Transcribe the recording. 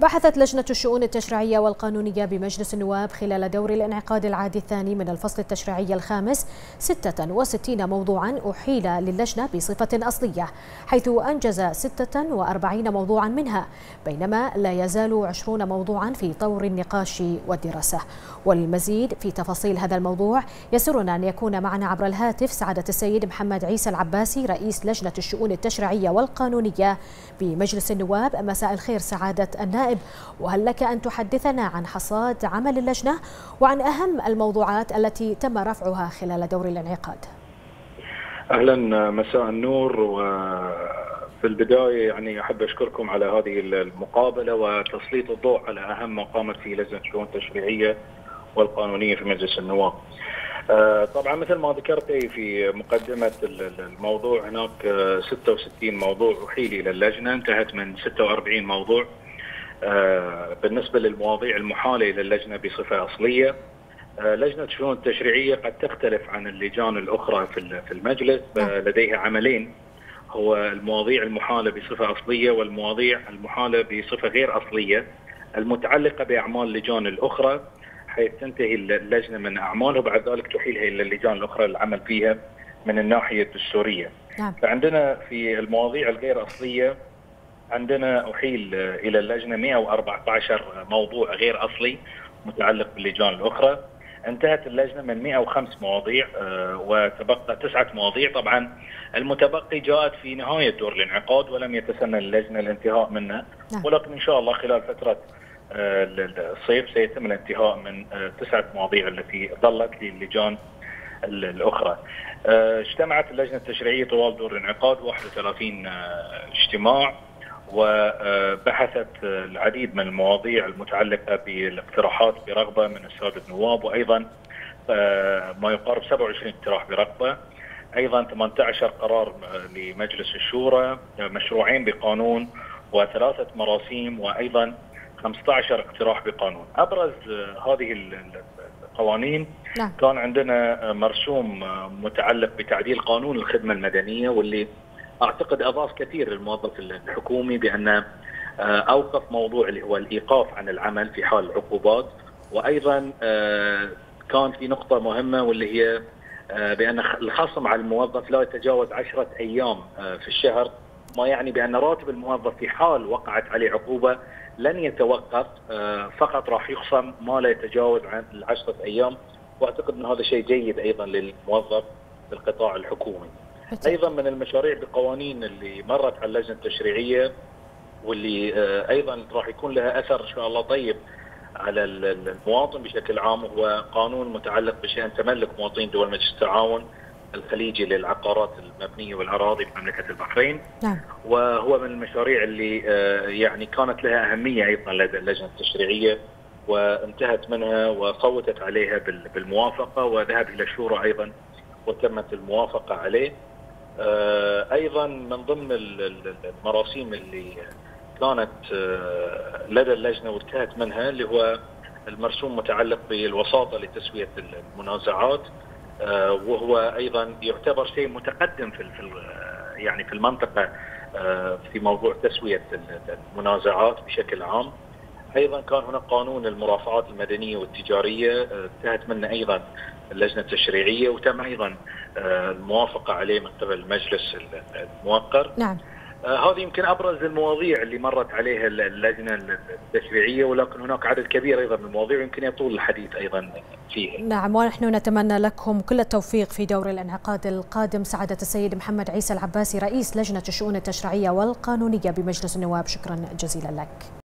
بحثت لجنة الشؤون التشريعية والقانونية بمجلس النواب خلال دور الانعقاد العادي الثاني من الفصل التشريعي الخامس 66 موضوعا أحيل للجنة بصفة أصلية حيث أنجز 46 موضوعا منها بينما لا يزال 20 موضوعا في طور النقاش والدراسة. وللمزيد في تفاصيل هذا الموضوع يسرنا أن يكون معنا عبر الهاتف سعادة السيد محمد عيسى العباسي رئيس لجنة الشؤون التشريعية والقانونية بمجلس النواب. مساء الخير سعادة النائب. النائب. وهل لك أن تحدثنا عن حصاد عمل اللجنة وعن أهم الموضوعات التي تم رفعها خلال دور الانعقاد؟ أهلا مساء النور. وفي البداية يعني أحب أشكركم على هذه المقابلة وتسليط الضوء على أهم ما قامت فيه لجنة الشؤون التشريعية والقانونية في مجلس النواب. طبعا مثل ما ذكرت في مقدمة الموضوع هناك 66 موضوع أحيل إلى اللجنة انتهت من 46 موضوع. آه، بالنسبة للمواضيع المحالة إلى اللجنة بصفة أصلية آه، لجنة الشؤون التشريعية قد تختلف عن اللجان الأخرى في المجلس نعم. لديها عملين هو المواضيع المحالة بصفة أصلية والمواضيع المحالة بصفة غير أصلية المتعلقة بأعمال اللجان الأخرى حيث تنتهي اللجنة من أعمالها وبعد ذلك تحيلها إلى اللجان الأخرى للعمل فيها من الناحية الدستورية. نعم. فعندنا في المواضيع الغير أصلية عندنا أحيل إلى اللجنة 114 موضوع غير أصلي متعلق باللجان الأخرى. انتهت اللجنة من 105 مواضيع آه، وتبقى تسعة مواضيع. طبعا المتبقي جاءت في نهاية دور الانعقاد ولم يتسنى اللجنة الانتهاء منها. نعم. ولكن إن شاء الله خلال فترة آه، الصيف سيتم الانتهاء من آه، تسعة مواضيع التي ظلت للجان الأخرى. اجتمعت اللجنة التشريعية طوال دور الانعقاد 31 اجتماع. وبحثت العديد من المواضيع المتعلقة بالاقتراحات برغبة من السادة النواب وأيضا آه، ما يقارب 27 اقتراح برغبة أيضا 18 قرار لمجلس الشورى مشروعين بقانون وثلاثة مراسيم وأيضا 15 اقتراح بقانون أبرز هذه القوانين نعم. كان عندنا مرسوم متعلق بتعديل قانون الخدمة المدنية واللي أعتقد أضاف كثير للموظف الحكومي بأن آه، أوقف موضوع اللي هو الإيقاف عن العمل في حال العقوبات وأيضا آه، كان في نقطة مهمة واللي هي آه، بأن الخصم على الموظف لا يتجاوز عشرة أيام في الشهر. ما يعني بأن راتب الموظف في حال وقعت عليه عقوبة لن يتوقف فقط راح يخصم ما لا يتجاوز عن العشرة أيام. وأعتقد إن هذا شيء جيد أيضا للموظف في القطاع الحكومي. أيضا من المشاريع بقوانين اللي مرت على اللجنة التشريعية واللي آه، أيضا راح يكون لها أثر إن شاء الله طيب على المواطن بشكل عام هو قانون متعلق بشأن تملك مواطنين دول مجلس التعاون الخليجي للعقارات المبنية والأراضي في مملكة البحرين. نعم. وهو من المشاريع اللي آه، يعني كانت لها أهمية أيضا لدى اللجنة التشريعية وانتهت منها وصوتت عليها بالموافقة وذهب إلى الشورى أيضا وتمت الموافقة عليه. أيضا من ضمن المراسيم اللي كانت آه، لدى اللجنة وانتهت منها اللي هو المرسوم متعلق بالوساطة لتسوية المنازعات آه، وهو أيضا يعتبر شيء متقدم في يعني في المنطقة في موضوع تسوية المنازعات بشكل عام. أيضا كان هناك قانون المرافعات المدنية والتجارية انتهت منه أيضا اللجنة التشريعية وتم أيضا آه، الموافقة عليه من قبل المجلس الموقر. نعم. آه، هذه يمكن أبرز المواضيع اللي مرت عليها اللجنة التشريعية ولكن هناك عدد كبير أيضا من المواضيع يمكن يطول الحديث أيضا فيها. نعم ونحن نتمنى لكم كل التوفيق في دور الانعقاد القادم سعادة السيد محمد عيسى العباسي رئيس لجنة الشؤون التشريعية والقانونية بمجلس النواب شكرا جزيلا لك.